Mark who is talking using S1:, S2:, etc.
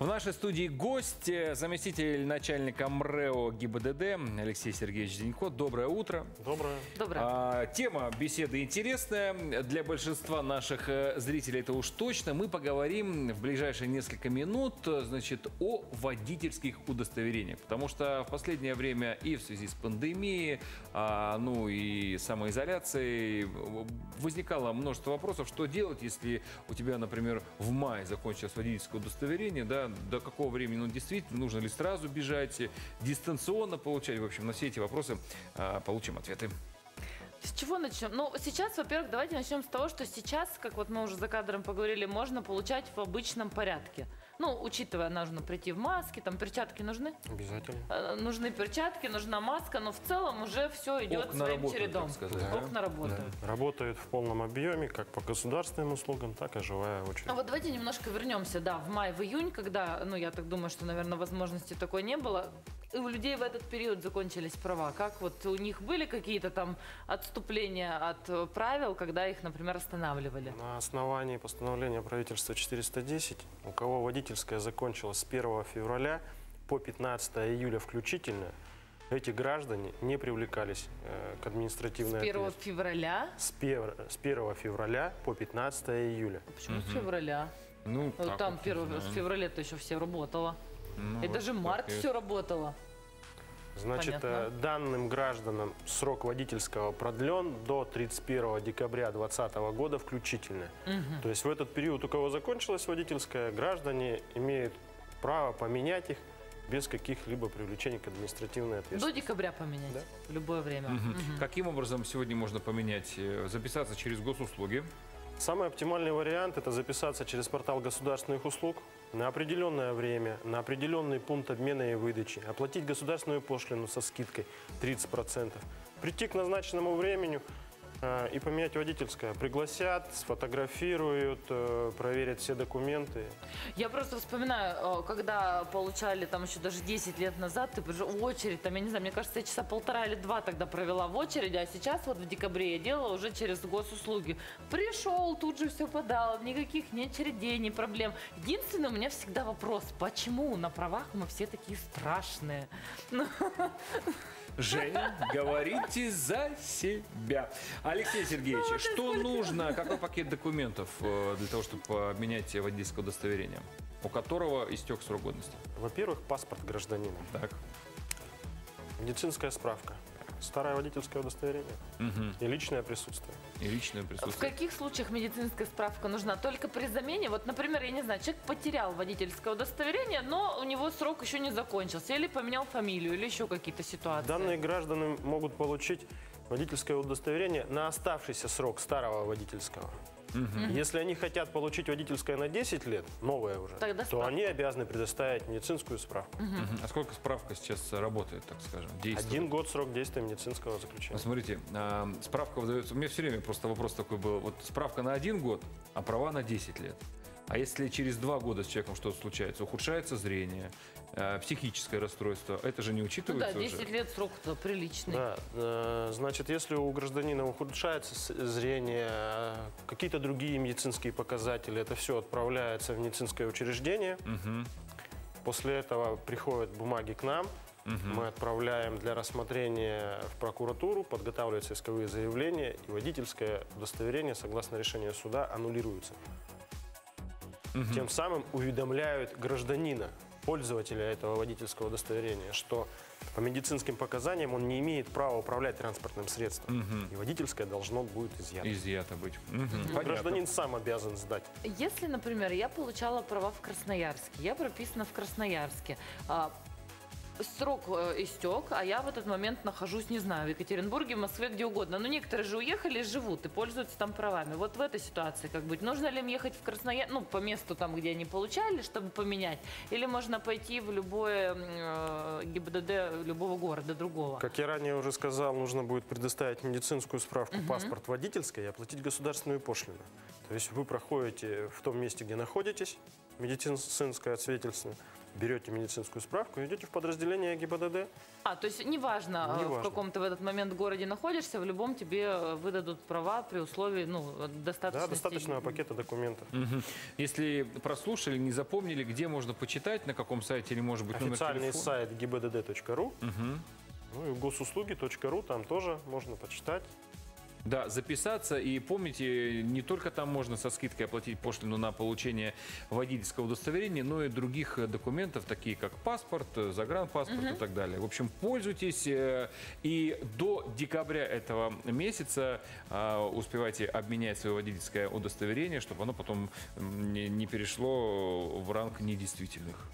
S1: В нашей студии гость, э, заместитель начальника МРЭО ГИБДД Алексей Сергеевич Денько. Доброе утро.
S2: Доброе.
S3: Доброе.
S1: А, тема беседы интересная. Для большинства наших э, зрителей это уж точно. Мы поговорим в ближайшие несколько минут э, значит, о водительских удостоверениях. Потому что в последнее время и в связи с пандемией, а, ну и самоизоляцией возникало множество вопросов, что делать, если у тебя, например, в мае закончилось водительское удостоверение, да, до какого времени, ну, действительно, нужно ли сразу бежать, э, дистанционно получать, в общем, на все эти вопросы а, получим ответы.
S3: С чего начнем? Ну, сейчас, во-первых, давайте начнем с того, что сейчас, как вот мы уже за кадром поговорили, можно получать в обычном порядке. Ну, учитывая, нужно прийти в маске, там перчатки нужны.
S2: Обязательно.
S3: Э, Нужны перчатки, нужна маска, но в целом уже все идет
S1: Окна
S3: своим
S1: работают,
S3: чередом.
S1: так сказать, да?
S3: Окна работают.
S2: Работает в полном объеме, как по государственным услугам, так и живая очередь.
S3: А вот давайте немножко вернемся, да, в май, в июнь, когда, ну, я так думаю, что, наверное, возможности такой не было. И у людей в этот период закончились права. Как вот у них были какие-то там отступления от э, правил, когда их, например, останавливали?
S2: На основании постановления правительства 410, у кого водительская закончилась с 1 февраля по 15 июля включительно, эти граждане не привлекались э, к
S3: С
S2: административной
S3: 1
S2: ответственности.
S3: февраля?
S2: С, пер- с 1 февраля по 15 июля.
S3: Почему с февраля?
S1: Ну,
S3: Ну, там
S1: вот,
S3: первое,
S1: не
S3: в
S1: знаю.
S3: феврале-то еще все работало.
S1: Ну,
S3: И
S1: вот
S3: даже март все работало.
S2: Значит,
S3: Понятно.
S2: э, данным гражданам срок водительского продлен до 31 декабря 2020 года включительно. То есть в этот период, у кого закончилась водительская, граждане имеют право поменять их без каких-либо привлечений к административной
S3: До
S2: ответственности.
S3: декабря поменять.
S2: Да.
S3: В любое время.
S1: Мгм. Каким образом сегодня можно поменять? Э, Записаться через госуслуги.
S2: Самый оптимальный вариант – это записаться через портал государственных услуг на определенное время, на определенный пункт обмена и выдачи, оплатить государственную пошлину со скидкой 30%, прийти к назначенному времени и поменять водительское. Пригласят, сфотографируют, э, проверят все документы.
S3: Я просто вспоминаю, э, когда получали там еще даже 10 лет назад, ты в очередь, там, я не знаю, мне кажется, я часа полтора или два тогда провела в очереди, а сейчас вот в декабре я делала уже через госуслуги. Пришел, тут же все подал, никаких ни очередей, ни проблем. Единственный у меня всегда вопрос, почему на правах мы все такие страшные?
S1: Женя, говорите за себя. Алексей Сергеевич,
S3: Ну,
S1: что нужно, какой пакет документов э, для того, чтобы поменять водительское удостоверение, у которого истек срок годности?
S2: Во-первых, паспорт гражданина,
S1: Так.
S2: медицинская справка, старое водительское удостоверение и личное присутствие.
S1: И личное
S3: в
S1: присутствие.
S3: каких случаях медицинская справка нужна? Только при замене? Вот, например, я не знаю, человек потерял водительское удостоверение, но у него срок еще не закончился, или поменял фамилию, или еще какие-то ситуации.
S2: Данные граждане могут получить водительское удостоверение на оставшийся срок старого водительского. Если они хотят получить водительское на 10 лет, новое уже,
S3: Тогда
S2: то они обязаны предоставить медицинскую справку.
S1: Мгм. А сколько справка сейчас работает, так скажем, действует?
S2: Один год срок действия медицинского заключения.
S1: Смотрите, а, справка выдается. У меня все время просто вопрос такой был. Вот справка на один год, а права на 10 лет. А если через два года с человеком что-то случается, ухудшается зрение, э, психическое расстройство, это же не
S3: Ну да,
S1: учитывается
S3: 10
S1: уже?
S3: лет срок-то приличный.
S2: Да, э, значит, если у гражданина ухудшается зрение, какие-то другие медицинские показатели, это все отправляется в медицинское учреждение. После этого приходят бумаги к нам, мы отправляем для рассмотрения в прокуратуру, подготавливаются исковые заявления, и водительское удостоверение, согласно решению суда, аннулируется. Тем самым уведомляют гражданина, пользователя этого водительского удостоверения, что по медицинским показаниям он не имеет права управлять транспортным средством. И водительское должно будет изъято.
S1: Изъято быть. Понятно.
S2: Гражданин сам обязан сдать.
S3: Если, например, я получала права в Красноярске, я прописана в Красноярске, а, срок э, истек, а я в этот момент нахожусь, не знаю, в Екатеринбурге, в Москве, где угодно. Но некоторые же уехали и живут, и пользуются там правами. Вот в этой ситуации как быть? Нужно ли им ехать в Красноярск, ну, по месту там, где они получали, чтобы поменять? Или можно пойти в любое э, ГИБДД любого города другого?
S2: Как я ранее уже сказал, нужно будет предоставить медицинскую справку, паспорт водительский и оплатить государственную пошлину. То есть вы проходите в том месте, где находитесь, медицинское свидетельство, берете медицинскую справку, идете в подразделение ГИБДД.
S3: А, то есть неважно, э, в
S2: Неважно.
S3: каком ты в этот момент городе находишься, в любом тебе э, выдадут права при условии, ну, достаточно.
S2: Да, достаточного пакета документов.
S1: Мгм. Если прослушали, не запомнили, где можно почитать, на каком сайте или, может быть,
S2: Официальный сайт gibdd.ru,
S1: Мгм.
S2: ну и госуслуги.ру, там тоже можно почитать.
S1: Да, записаться. И помните, не только там можно со скидкой оплатить пошлину на получение водительского удостоверения, но и других э, документов, такие как паспорт, э, загранпаспорт и так далее. В общем, пользуйтесь. э, И до декабря этого месяца успевайте обменять свое водительское удостоверение, чтобы оно потом не перешло в ранг недействительных.